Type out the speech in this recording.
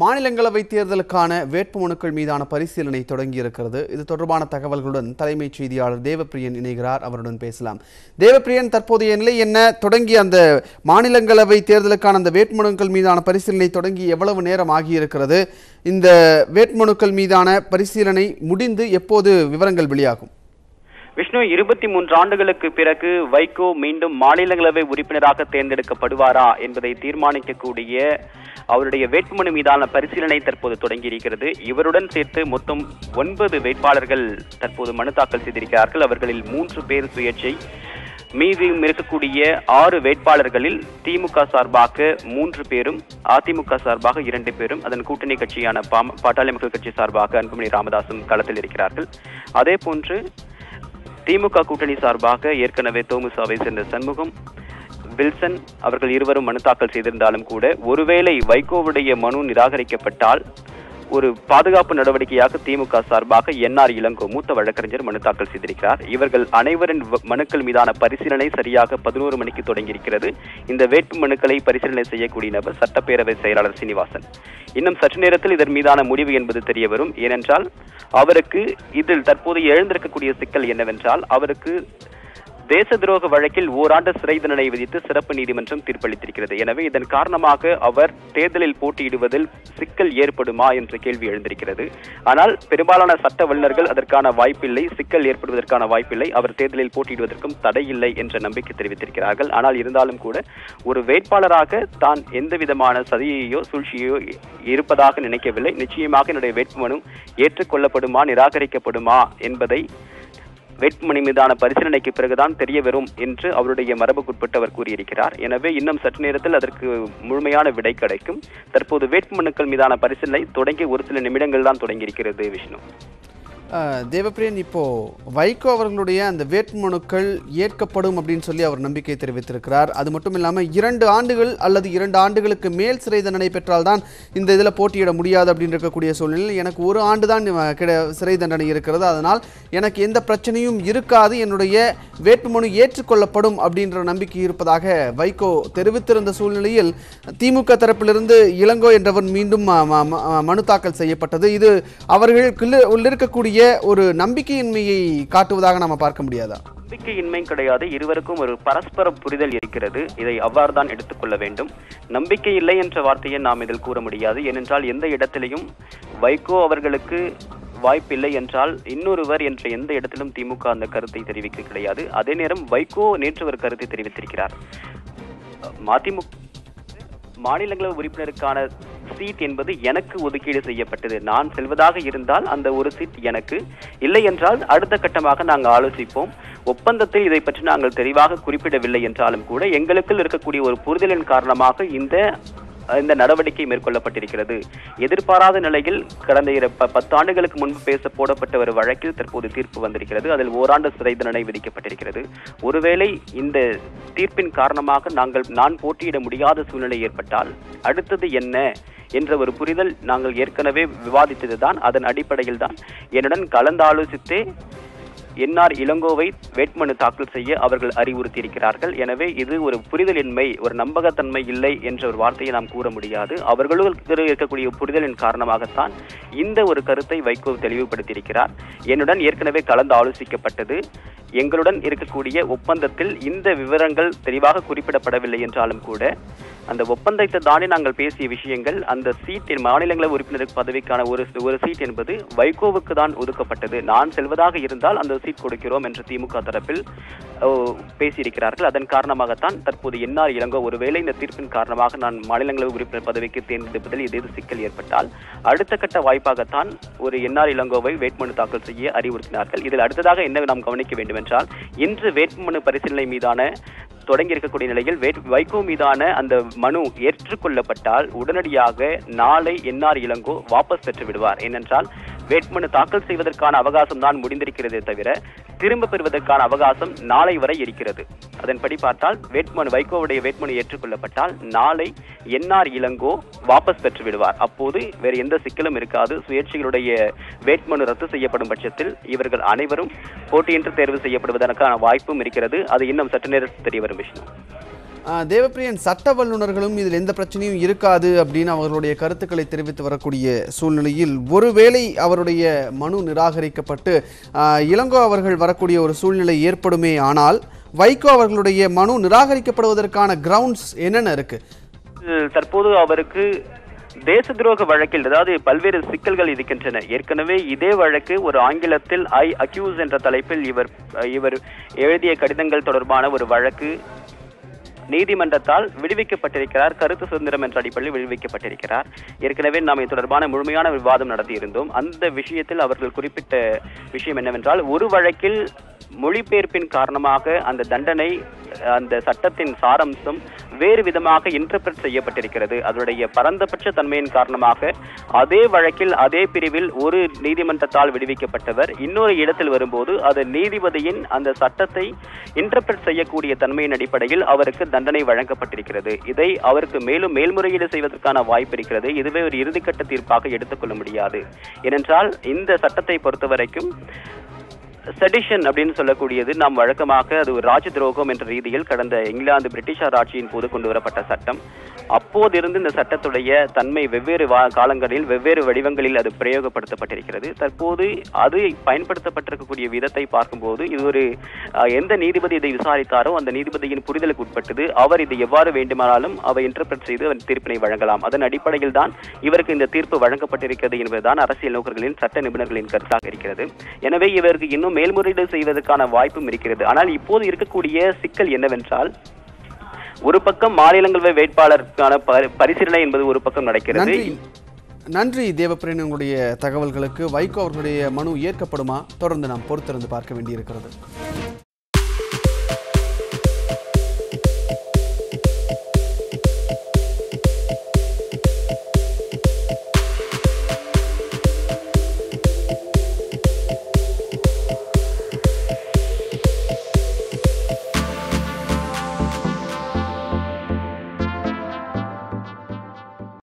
மாநிலங்களவை தேர்தலுக்கான வேட்புமனுக்கள் மீதான பரிசீலனை தொடங்கியிருக்கிறது. இது தொடர்பான தகவல்களுடன் தலைமைச் செய்தியாளர் தேவப்பிரியன் இணைகிறார். அவருடன் பேசலாம். தேவப்பிரியன் தற்போதைய நிலை என்ன? தொடங்கி அந்த மாநிலங்களவை தேர்தலுக்கான அந்த வேட்புமனுக்கள் மீதான பரிசீலனை தொடங்கி எவ்வளவு நேரம் ஆகியிருக்கிறது? இந்த வேட்புமனுக்கள் மீதான பரிசீலனை முடிந்து எப்போது விவரங்கள் வெளியாகும்? விஷ்ணு இருபத்தி மூன்று ஆண்டுகளுக்கு பிறகு வைகோ மீண்டும் மாநிலங்களவை உறுப்பினராக தேர்ந்தெடுக்கப்படுவாரா என்பதை தீர்மானிக்கக்கூடிய அவருடைய வேட்புமனு மீதான பரிசீலனை தற்போது தொடங்கியிருக்கிறது. இவருடன் சேர்த்து மொத்தம் ஒன்பது வேட்பாளர்கள் தற்போது மனு தாக்கல் செய்திருக்கிறார்கள். அவர்களில் மூன்று பேர் சுயேட்சை. மீதியும் இருக்கக்கூடிய ஆறு வேட்பாளர்களில் திமுக சார்பாக மூன்று பேரும் அதிமுக சார்பாக இரண்டு பேரும் அதன் கூட்டணி கட்சியான பாம பாட்டாளி மக்கள் கட்சி சார்பாக அன்புமணி ராமதாசும் களத்தில் இருக்கிறார்கள். அதே போன்று திமுக கூட்டணி சார்பாக ஏற்கனவே தோமுசாவை சேர்ந்த சண்முகம் வில்சன் அவர்கள் இருவரும் மனு தாக்கல் செய்திருந்தாலும் கூட ஒருவேளை வைகோவுடைய மனு நிராகரிக்கப்பட்டால் ஒரு பாதுகாப்பு நடவடிக்கையாக திமுக சார்பாக என்ஆர் இளங்கோ மூத்த வழக்கறிஞர் மனு தாக்கல் செய்திருக்கிறார். இவர்கள் அனைவரின் வ- மனுக்கள் மீதான பரிசீலனை சரியாக பதினோரு மணிக்கு தொடங்கியிருக்கிறது. இந்த வேட்பு மனுக்களை பரிசீலனை செய்யக்கூடிய நபர் சட்டப்பேரவை செயலாளர் சீனிவாசன். இன்னும் சற்று நேரத்தில் இதன் மீதான முடிவு என்பது தெரிய வரும் ஏனென்றால் அவருக்கு இதில் தற்போது எழுந்திருக்கக்கூடிய சிக்கல் என்னவென்றால் அவருக்கு தேச துரோக வழக்கில் ஓராண்டு சிறை தண்டனை விதித்து சிறப்பு நீதிமன்றம் தீர்ப்பளித்திருக்கிறது. எனவே இதன் காரணமாக அவர் தேர்தலில் போட்டியிடுவதில் சிக்கல் ஏற்படுமா என்ற கேள்வி எழுந்திருக்கிறது. ஆனால் பெரும்பாலான சட்ட வல்லுநர்கள் அதற்கான வாய்ப்பில்லை சிக்கல் ஏற்படுவதற்கான வாய்ப்பில்லை அவர் தேர்தலில் போட்டியிடுவதற்கும் தடையில்லை என்ற நம்பிக்கை தெரிவித்திருக்கிறார்கள். ஆனால் இருந்தாலும் கூட ஒரு வேட்பாளராக தான் எந்த விதமான சதியையோ சூழ்ச்சியோ இருப்பதாக நினைக்கவில்லை. நிச்சயமாக என்னுடைய வேட்புமனு ஏற்றுக்கொள்ளப்படுமா நிராகரிக்கப்படுமா என்பதை வேட்புமனு மீதான பரிசீலனைக்கு பிறகுதான் தெரிய வரும் என்று அவருடைய மரபுக்குட்பட்டு அவர் கூறியிருக்கிறார். எனவே இன்னும் சற்று நேரத்தில் அதற்கு முழுமையான விடை கிடைக்கும். தற்போது வேட்புமனுக்கள் மீதான பரிசீலனை தொடங்கி ஒரு சில நிமிடங்கள் தான் தொடங்கியிருக்கிறது விஷ்ணு. தேவப்பிரியன் இப்போ வைகோ அவர்களுடைய அந்த வேட்புமனுக்கள் ஏற்கப்படும் அப்படின்னு சொல்லி அவர் நம்பிக்கை தெரிவித்திருக்கிறார். அது மட்டும் இல்லாமல் இரண்டு ஆண்டுகள் அல்லது இரண்டு ஆண்டுகளுக்கு மேல் சிறை தண்டனை பெற்றால்தான் இந்த இதில் போட்டியிட முடியாது அப்படின்னு இருக்கக்கூடிய சூழ்நிலையில் எனக்கு ஒரு ஆண்டு தான் கிட சிறை தண்டனை இருக்கிறது. அதனால் எனக்கு எந்த பிரச்சனையும் இருக்காது. என்னுடைய வேட்புமனு ஏற்றுக்கொள்ளப்படும் அப்படின்ற நம்பிக்கை இருப்பதாக வைகோ தெரிவித்திருந்த சூழ்நிலையில் திமுக தரப்பிலிருந்து இளங்கோ என்றவர் மீண்டும் ம- ம- மனு தாக்கல் செய்யப்பட்டது. இது அவர்களுக்குள்ள உள்ளிருக்கக்கூடிய ஒரு நம்பிக்கையின்மையை காட்டுவதாக நம்ம பார்க்க முடியாதா? நம்பிக்கையின்மை கிடையாது. இருவருக்கும் ஒரு பரஸ்பர புரிதல் இருக்கிறது. இதை அவ்வாறு தான் எடுத்துக்கொள்ள வேண்டும். நம்பிக்கை இல்லை என்ற வார்த்தையை நாம் இதில் கூற முடியாது. ஏனென்றால் எந்த இடத்திலையும் வைகோ அவர்களுக்கு வாய்ப்பில்லை என்றால் இன்னொருவர் என்ற எந்த இடத்திலும் திமுக அந்த கருத்தை தெரிவிக்க கிடையாது. அதே நேரம் வைகோ நேற்று ஒரு கருத்தை தெரிவித்திருக்கிறார். மதிமுக மாநிலங்களவை உறுப்பினருக்கான சீட் என்பது எனக்கு ஒதுக்கீடு செய்யப்பட்டது. நான் செல்வதாக இருந்தால் அந்த ஒரு சீட் எனக்கு. இல்லை என்றால் அடுத்த கட்டமாக நாங்கள் ஆலோசிப்போம். ஒப்பந்தத்தில் இதை பற்றி நாங்கள் தெளிவாக குறிப்பிடவில்லை என்றாலும் கூட எங்களுக்குள் இருக்கக்கூடிய ஒரு புரிதலின் காரணமாக இந்த இந்த நடவடிக்கை மேற்கொள்ளப்பட்டிருக்கிறது. எதிர்பாராத நிலையில் கடந்த பத்து ஆண்டுகளுக்கு முன்பு பேச போடப்பட்ட ஒரு வழக்கில் தற்போது தீர்ப்பு வந்திருக்கிறது. அதில் ஓராண்டு சிறை தண்டனை விதிக்கப்பட்டிருக்கிறது. ஒருவேளை இந்த தீர்ப்பின் காரணமாக நாங்கள் நான் போட்டியிட முடியாத சூழ்நிலை ஏற்பட்டால் அடுத்தது என்ன என்ற ஒரு புரிதல் நாங்கள் ஏற்கனவே விவாதித்ததுதான் அதன் அடிப்படையில் தான் என்னுடன் கலந்தாலோசித்தே என்ஆர் இளங்கோவை வேட்புமனு தாக்கல் செய்ய அவர்கள் அறிவுறுத்தியிருக்கிறார்கள். எனவே இது ஒரு புரிதலின்மை ஒரு நம்பகத்தன்மை இல்லை என்ற ஒரு வார்த்தையை நாம் கூற முடியாது. அவர்களுக்கு இருக்கக்கூடிய புரிதலின் காரணமாகத்தான் இந்த ஒரு கருத்தை வைகோ தெளிவுபடுத்தியிருக்கிறார். என்னுடன் ஏற்கனவே கலந்து ஆலோசிக்கப்பட்டது. எங்களுடன் இருக்கக்கூடிய ஒப்பந்தத்தில் இந்த விவரங்கள் தெளிவாக குறிப்பிடப்படவில்லை என்றாலும் கூட அந்த ஒப்பந்தத்தை தாண்டி நாங்கள் பேசிய விஷயங்கள் அந்த சீட் மாநிலங்களவை உறுப்பினருக்கு பதவிக்கான ஒரு ஒரு சீட் என்பது வைகோவுக்கு தான் ஒதுக்கப்பட்டது. நான் செல்வதாக இருந்தால் அந்த சீட் கொடுக்கிறோம் என்று திமுக தரப்பில் பேசியிருக்கிறார்கள். அதன் காரணமாகத்தான் தற்போது என்ஆர் இளங்கோ ஒருவேளை இந்த தீர்ப்பின் காரணமாக நான் மாநிலங்களவை உறுப்பினர் பதவிக்கு தேர்ந்தெடுப்பதில் ஏதேது சிக்கல் ஏற்பட்டால் அடுத்த கட்ட வாய்ப்பாகத்தான் ஒரு என்ஆர் இளங்கோவை வேட்புமனு தாக்கல் செய்ய அறிவுறுத்தினார்கள். இதில் அடுத்ததாக என்ன நாம் கவனிக்க வேண்டுமென்றால் இன்று வேட்புமனு பரிசீலனை மீதான தொடங்கி இருக்கக்கூடிய நிலையில் வைகோ மீதான அந்த மனு ஏற்றுக்கொள்ளப்பட்டால் உடனடியாக நாளை என்ஆர் இளங்கோ வாபஸ் பெற்று விடுவார் ஏனென்றால் வேட்புமனு தாக்கல் செய்வதற்கான அவகாசம் தான் முடிந்திருக்கிறதே தவிர திரும்ப பெறுவதற்கான அவகாசம் நாளை வரை இருக்கிறது. அதன்படி பார்த்தால் வேட்புமனு வைகோவுடைய வேட்புமனு ஏற்றுக்கொள்ளப்பட்டால் நாளை என்ஆர் இளங்கோ வாபஸ் பெற்று விடுவார் அப்போது வேறு எந்த சிக்கலும் இருக்காது. சுயேட்சைகளுடைய வேட்புமனு ரத்து செய்யப்படும் பட்சத்தில் இவர்கள் அனைவரும் போட்டியின்றி தேர்வு செய்யப்படுவதற்கான வாய்ப்பும் இருக்கிறது. அது இன்னும் சற்று நேரத்தில் தெரிய வரும் விஷ்ணு. தேவப்பிரியன் சட்ட வல்லுநர்களும் இதில் எந்த பிரச்சனையும் இருக்காது அப்படின்னு அவர்களுடைய கருத்துக்களை தெரிவித்து வரக்கூடிய சூழ்நிலையில் ஒருவேளை அவருடைய மனு நிராகரிக்கப்பட்டு இளங்கோ அவர்கள் வரக்கூடிய ஒரு சூழ்நிலை ஏற்படுமே ஆனால் வைகோ அவர்களுடைய மனு நிராகரிக்கப்படுவதற்கான கிரவுண்ட்ஸ் என்னென்ன இருக்கு? தற்போது அவருக்கு தேச துரோக வழக்கில் அதாவது பல்வேறு சிக்கல்கள் இருக்கின்றன. ஏற்கனவே இதே வழக்கு ஒரு ஆங்கிலத்தில் ஐ அக்யூஸ் என்ற தலைப்பில் இவர் இவர் எழுதிய கடிதங்கள் தொடர்பான ஒரு வழக்கு நீதிமன்றத்தால் விடுவிக்கப்பட்டிருக்கிறார். கருத்து சுதந்திரம் என்ற அடிப்படையில் விடுவிக்கப்பட்டிருக்கிறார். ஏற்கனவே நாம் இது தொடர்பான முழுமையான விவாதம் நடத்தியிருந்தோம். அந்த விஷயத்தில் அவர்கள் குறிப்பிட்ட விஷயம் என்னவென்றால் ஒரு வழக்கில் மொழிபெயர்ப்பின் காரணமாக அந்த தண்டனை அந்த சட்டத்தின் சாரம்சம் வேறு விதமாக இன்டர்பிரட் செய்யப்பட்டிருக்கிறது. அதனுடைய பரந்தபட்ச தன்மையின் காரணமாக அதே வழக்கில் அதே பிரிவில் ஒரு நீதிமன்றத்தால் விடுவிக்கப்பட்டவர் இன்னொரு இடத்தில் வரும்போது அது நீதிபதியின் அந்த சட்டத்தை இன்டர்பிரட் செய்யக்கூடிய தன்மையின் அடிப்படையில் அவருக்கு தண்டனை வழங்கப்பட்டிருக்கிறது. இதை அவருக்கு மேலும் மேல்முறையீடு செய்வதற்கான வாய்ப்பு இருக்கிறது. இதுவே ஒரு இறுதிக்கட்ட தீர்ப்பாக எடுத்துக்கொள்ள முடியாது. ஏனென்றால் இந்த சட்டத்தை பொறுத்தவரைக்கும் செடிஷன் அப்படின்னு சொல்லக்கூடியது நாம் வழக்கமாக அது ஒரு ராஜ துரோகம் என்ற ரீதியில் கடந்த இங்கிலாந்து பிரிட்டிஷார் ஆட்சியின் போது கொண்டு வரப்பட்ட சட்டம். அப்போதிருந்து இந்த சட்டத்துடைய தன்மை வெவ்வேறு காலங்களில் வெவ்வேறு வடிவங்களில் அது பிரயோகப்படுத்தப்பட்டிருக்கிறது. தற்போது அது பயன்படுத்தப்பட்டிருக்கக்கூடிய விதத்தை பார்க்கும்போது இது ஒரு எந்த நீதிபதி இதை விசாரித்தாரோ அந்த நீதிபதியின் புரிதலுக்கு உட்பட்டது. அவர் இதை எவ்வாறு வேண்டுமானாலும் அவை இன்டர்பிரட் செய்து அவர் தீர்ப்பினை வழங்கலாம். அதன் அடிப்படையில் தான் இவருக்கு இந்த தீர்ப்பு வழங்கப்பட்டிருக்கிறது என்பதுதான் அரசியல் நோக்கர்களின் சட்ட நிபுணர்களின் கருத்தாக இருக்கிறது. எனவே இவருக்கு இன்னும் மேல்முறையீடு செய்வதற்கான வாய்ப்பும் இருக்கிறது. ஆனால் இப்போது இருக்கக்கூடிய சிக்கல் என்னவென்றால் ஒரு பக்கம் மாநிலங்களவை வேட்பாளருக்கான பரி- பரிசீலனை என்பது ஒரு பக்கம் நடக்கிறது. நன்றி. நன்றி உங்களுடைய தகவல்களுக்கு. வைகோ அவர்களுடைய மனு ஏற்கப்படுமா? தொடர்ந்து நாம் பொறுத்திருந்து பார்க்க வேண்டியிருக்கிறது.